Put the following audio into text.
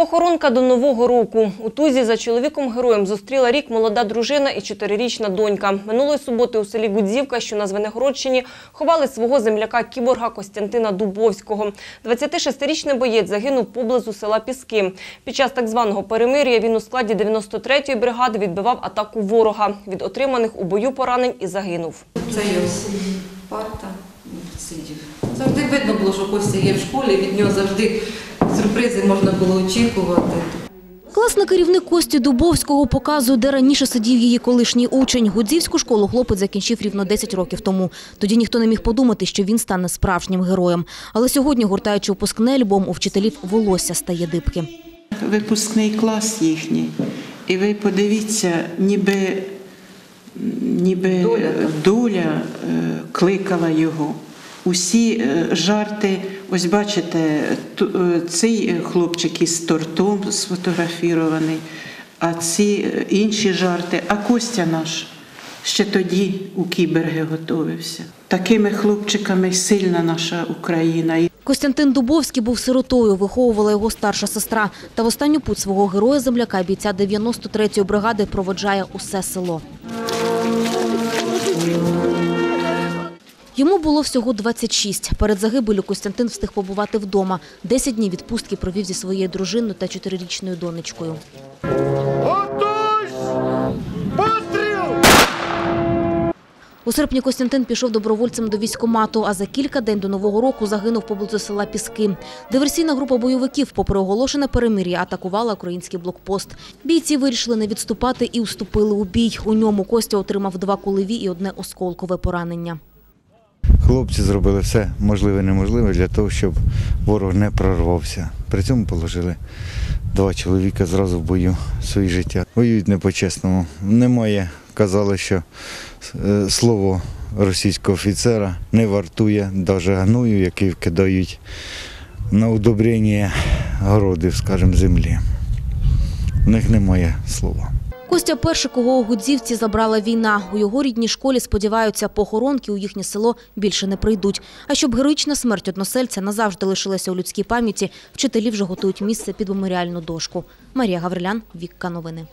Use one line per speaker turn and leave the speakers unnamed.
Похоронка до Нового року. У Тузі за чоловіком-героєм зустріла рік молода дружина і чотирирічна донька. Минулої суботи у селі Гудзівка, що на Звенигородщині, ховали свого земляка-кіборга Костянтина Дубовського. 26-річний боєць загинув поблизу села Піски. Під час так званого перемир'я він у складі 93-ї бригади відбивав атаку ворога. Від отриманих у бою поранень і загинув.
Це ось парта сидів. Завжди видно було, що Костя є в школі, від нього завжди сюрпризи можна було очікувати.
Класний керівник Кості Дубовського показує, де раніше сидів її колишній учень. Гудзівську школу хлопець закінчив рівно 10 років тому. Тоді ніхто не міг подумати, що він стане справжнім героєм. Але сьогодні, гуртаючи випускний альбом, у вчителів волосся стає дибки.
випускний клас їхній. І ви подивіться, ніби, ніби доля, е, кликала його. Усі е, жарти, ось бачите, е, цей хлопчик із тортом сфотографірований, а ці е, інші жарти, а Костя наш ще тоді у кіберги готовився. Такими хлопчиками сильна наша Україна.
Костянтин Дубовський був сиротою, виховувала його старша сестра. Та в останню путь свого героя-земляка бійця 93-ї бригади проводжає усе село. Йому було всього 26. Перед загибелю Костянтин встиг побувати вдома. 10 днів відпустки провів зі своєю дружиною та чотирирічною донечкою. У серпні Костянтин пішов добровольцем до військкомату, а за кілька день до Нового року загинув поблизу села Піски. Диверсійна група бойовиків, попри оголошене перемир'я, атакувала український блокпост. Бійці вирішили не відступати і вступили у бій. У ньому Костя отримав два кулеві і одне осколкове поранення.
Хлопці зробили все можливе і неможливе для того, щоб ворог не прорвався. При цьому положили два чоловіка зразу в бою свої життя. Воюють не по-чесному. Немає, казали, що е, слово російського офіцера не вартує навіть гною, який кидають на удобрення городів, скажімо, землі. У них немає слова.
Костя перший, кого у Гудзівці забрала війна. У його рідній школі сподіваються, похоронки у їхнє село більше не прийдуть. А щоб героїчна смерть односельця назавжди лишилася у людській пам'яті, вчителі вже готують місце під меморіальну дошку. Марія Гаврилян, Вікка Новини.